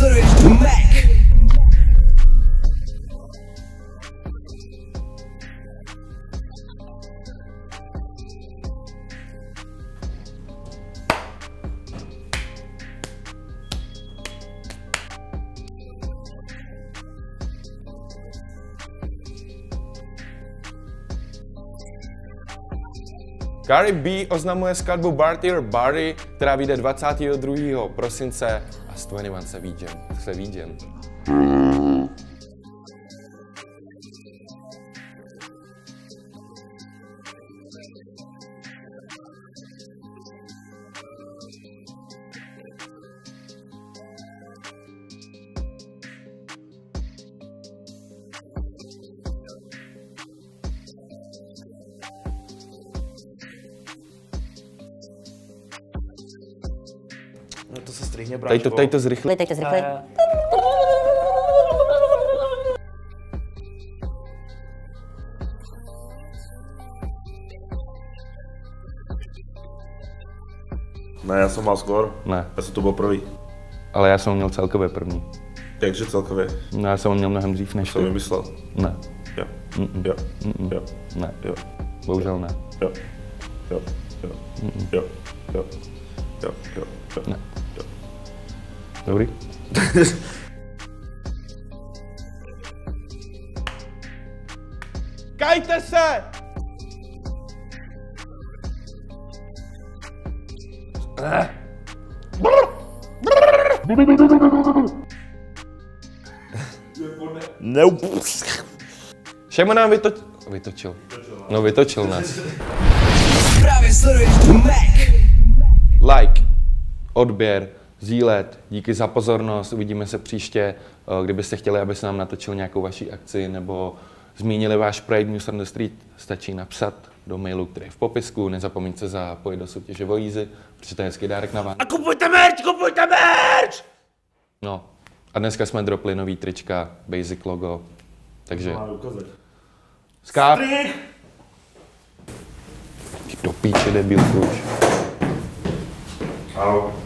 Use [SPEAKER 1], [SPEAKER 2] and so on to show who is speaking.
[SPEAKER 1] to Mac.
[SPEAKER 2] Gary B oznamuje skladbu Bartier Barry, která vyjde 22. prosince a s 21 se vidím. Se vidím.
[SPEAKER 3] No to se strihně, bráško.
[SPEAKER 2] Tady to, tady to zrychlí.
[SPEAKER 4] Teď to zrychli.
[SPEAKER 3] Ne, já jsem mal skoro.
[SPEAKER 2] Ne,
[SPEAKER 3] Já jsem to byl první.
[SPEAKER 2] ale já jsem měl celkově první.
[SPEAKER 3] Takže celkově
[SPEAKER 2] No, já jsem ho měl mnohem dřív než
[SPEAKER 3] jsem
[SPEAKER 2] ty.
[SPEAKER 3] vymyslel.
[SPEAKER 2] Ne,
[SPEAKER 3] Jo,
[SPEAKER 2] Mm-mm.
[SPEAKER 3] jo,
[SPEAKER 2] Mm-mm.
[SPEAKER 3] jo,
[SPEAKER 2] ne,
[SPEAKER 3] jo,
[SPEAKER 2] bohužel ne.
[SPEAKER 3] jo, jo, jo, jo, jo, jo, jo, jo.
[SPEAKER 2] Ne. Dobrý? Kajte se!
[SPEAKER 3] Nope.
[SPEAKER 2] Šemo nám vytoč... vytočil. No vytočil nás.
[SPEAKER 1] Právě sleduješ The Mac
[SPEAKER 2] Like, odběr, sdílet, díky za pozornost, uvidíme se příště. Eh, Kdybyste chtěli, aby se nám natočil nějakou vaší akci nebo zmínili váš Pride News on the Street, stačí napsat do mailu, který je v popisku. Nezapomeňte zapojit do soutěže Vojízy, protože to je hezký dárek na vás.
[SPEAKER 3] A kupujte merch, kupujte merch!
[SPEAKER 2] No, a dneska jsme dropli nový trička, basic logo, takže skáp, do píče debil kluč.
[SPEAKER 3] Au.